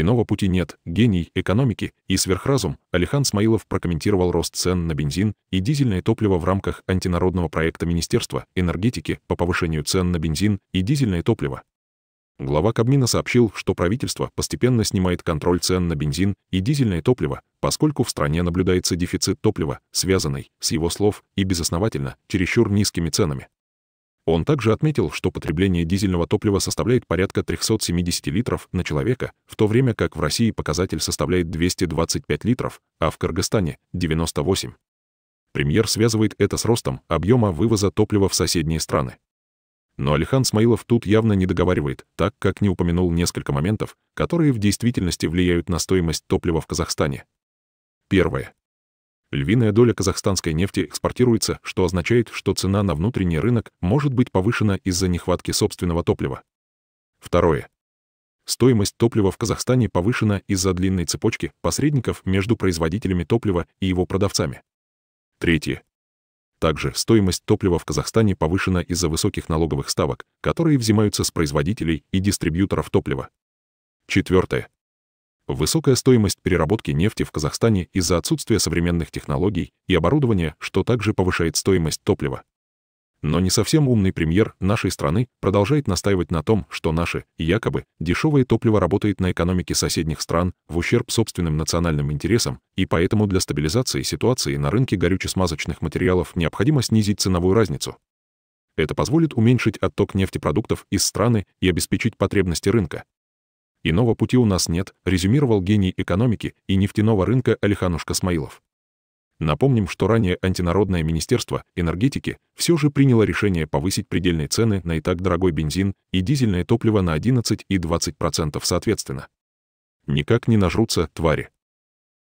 Иного пути нет, гений экономики и сверхразум Алихан Смаилов прокомментировал рост цен на бензин и дизельное топливо в рамках антинародного проекта Министерства энергетики по повышению цен на бензин и дизельное топливо. Глава Кабмина сообщил, что правительство постепенно снимает контроль цен на бензин и дизельное топливо, поскольку в стране наблюдается дефицит топлива, связанный, с его слов, и безосновательно, чересчур низкими ценами. Он также отметил, что потребление дизельного топлива составляет порядка 370 литров на человека, в то время как в России показатель составляет 225 литров, а в Кыргызстане — 98. Премьер связывает это с ростом объема вывоза топлива в соседние страны. Но Алихан Смаилов тут явно не договаривает, так как не упомянул несколько моментов, которые в действительности влияют на стоимость топлива в Казахстане. Первое. Львиная доля казахстанской нефти экспортируется, что означает, что цена на внутренний рынок может быть повышена из-за нехватки собственного топлива. Второе. Стоимость топлива в Казахстане повышена из-за длинной цепочки посредников между производителями топлива и его продавцами. Третье. Также стоимость топлива в Казахстане повышена из-за высоких налоговых ставок, которые взимаются с производителей и дистрибьюторов топлива. Четвертое. Высокая стоимость переработки нефти в Казахстане из-за отсутствия современных технологий и оборудования, что также повышает стоимость топлива. Но не совсем умный премьер нашей страны продолжает настаивать на том, что наше, якобы, дешевое топливо работает на экономике соседних стран в ущерб собственным национальным интересам, и поэтому для стабилизации ситуации на рынке горюче-смазочных материалов необходимо снизить ценовую разницу. Это позволит уменьшить отток нефтепродуктов из страны и обеспечить потребности рынка. Иного пути у нас нет, резюмировал гений экономики и нефтяного рынка Алиханушка Смаилов. Напомним, что ранее антинародное министерство энергетики все же приняло решение повысить предельные цены на и так дорогой бензин и дизельное топливо на 11 и 20% соответственно. Никак не нажрутся твари.